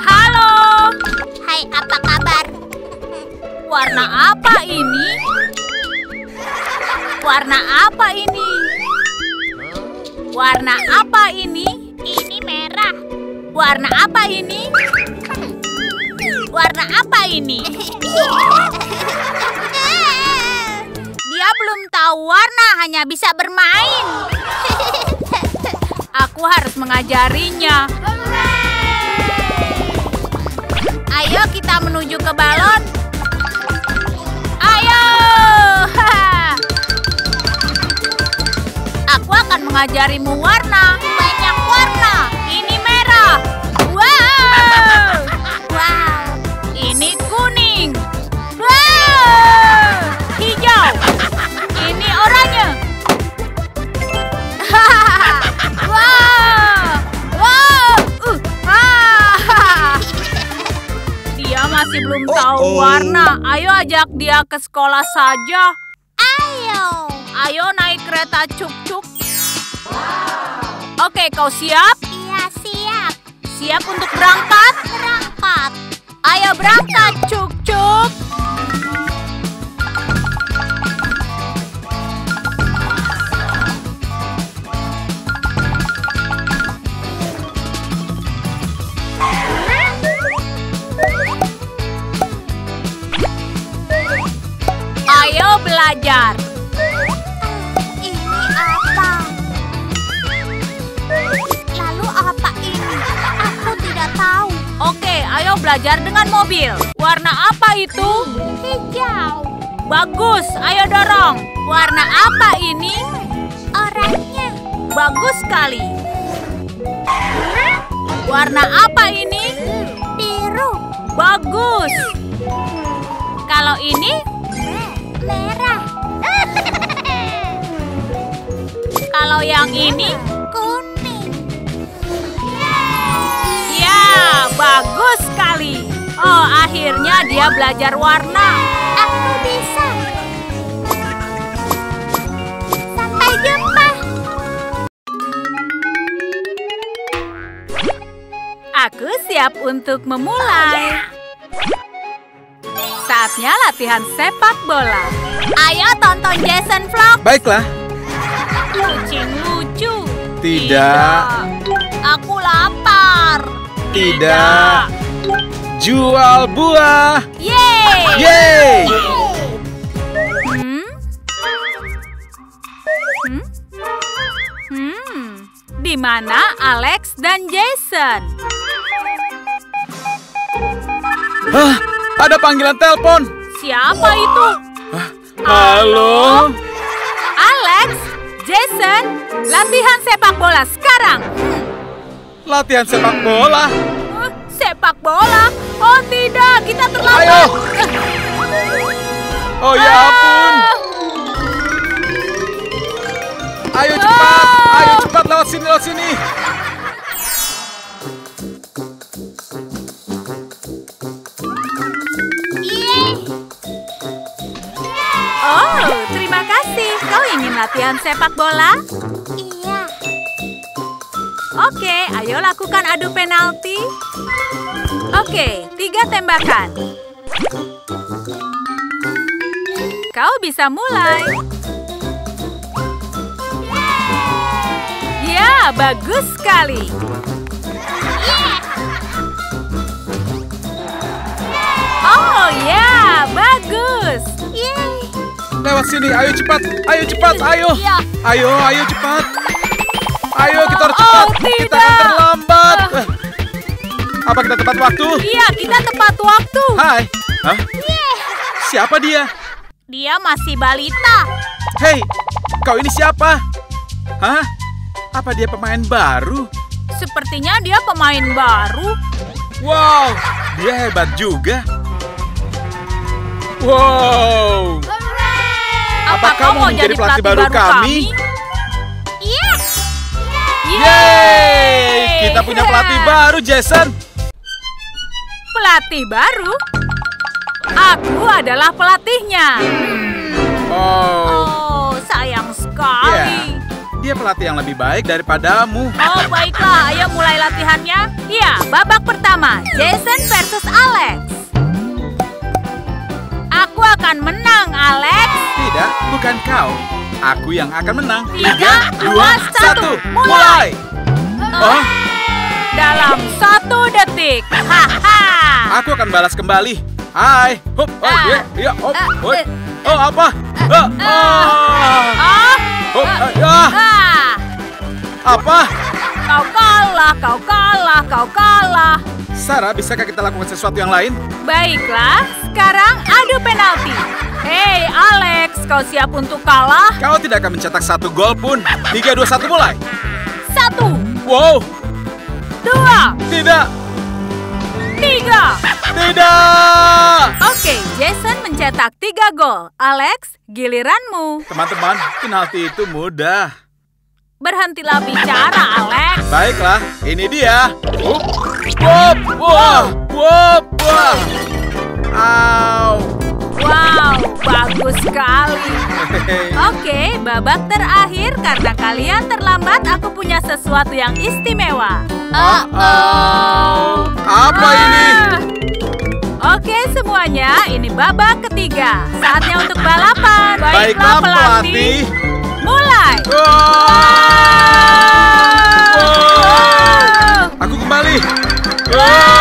Halo, Hai, apa kabar? warna apa ini? Warna apa ini? Warna apa ini? Ini merah. Warna apa ini? Warna apa ini? Dia belum tahu warna, hanya bisa bermain. Aku harus mengajarinya. Ayo kita menuju ke balon. Ayo! Aku akan mengajarimu warna. Masih belum tahu Oh-oh. warna. Ayo ajak dia ke sekolah saja. Ayo. Ayo naik kereta cuk-cuk. Oke, kau siap? Iya, siap. Siap untuk berangkat? Berangkat. Belajar. Ini apa? Lalu apa ini? Aku tidak tahu. Oke, ayo belajar dengan mobil. Warna apa itu? Hijau. Bagus, ayo dorong. Warna apa ini? Oranye. Bagus sekali. Warna apa ini? Biru. Bagus. Kalau ini, Merah. kalau yang ini, Kuning. ya bagus sekali. Oh, akhirnya dia belajar warna. Aku bisa. Sampai jumpa. Aku siap untuk memulai. Saatnya latihan sepak bola. Ayo tonton Jason Vlog. Baiklah. Kucing lucu. Tidak. Aku lapar. Tidak. Jual buah. Yeay. Yeay. Hmm? Hmm? Hmm. Di mana Alex dan Jason? Hah, ada panggilan telepon. Siapa itu? Halo. Alex, Jason, latihan sepak bola sekarang. Latihan sepak bola. Sepak bola? Oh tidak, kita terlambat. Ayo. Oh ya ampun. Ayo cepat. Ayo cepat lewat sini lewat sini. Latihan sepak bola? Iya. Oke, ayo lakukan adu penalti. Oke, tiga tembakan. Kau bisa mulai. Ya, bagus sekali. Oh ya, bagus. Yeay. Lewat sini. Ayo cepat. Ayo cepat. Ayo. Iya. Ayo, ayo cepat. Ayo kita harus Oh, cepat. Kita tidak. akan terlambat. Ah. Apa kita tepat waktu? Iya, kita tepat waktu. Hai. Hah? Siapa dia? Dia masih balita. Hei, kau ini siapa? Hah? Apa dia pemain baru? Sepertinya dia pemain baru. Wow, dia hebat juga. Wow. Apa kau mau menjadi pelatih baru kami? Iya. Yeay, kita punya pelatih baru, Jason. Pelatih baru? Aku adalah pelatihnya. Oh, Oh, sayang sekali. dia dia pelatih yang lebih baik daripadamu. Oh, baiklah. Ayo mulai latihannya. Iya, babak pertama. Jason versus Alex. Aku akan menang, Alex. Tidak, bukan kau. Aku yang akan menang. Tiga, dua, satu. Mulai. Oh, Dalam satu detik. Haha. aku akan balas kembali. Hai, hop, oh, iya, iya, hop, Ah, hop. Oh, apa? Ah, ah. Oh, Hop, ah. Apa? Kau kalah, kau kalah, kau kalah. Sarah, bisakah kita lakukan sesuatu yang lain? Baiklah, sekarang adu penalti. Hei, Alex, kau siap untuk kalah? Kau tidak akan mencetak satu gol pun. Tiga, dua, satu, mulai. Satu, Wow, dua, tidak, tiga. tidak. Oke, Jason mencetak tiga gol. Alex, giliranmu. Teman-teman, penalti itu mudah. Berhentilah bicara, Alex. Baiklah, ini dia. Hup, wop, wah, wop, wah sekali. Oke, babak terakhir karena kalian terlambat, aku punya sesuatu yang istimewa. Uh oh, apa ah. ini? Oke semuanya, ini babak ketiga. Saatnya untuk balapan. Baiklah, Baiklah pelatih. Mulai. Wow. Wow. Wow. Aku kembali. Wow.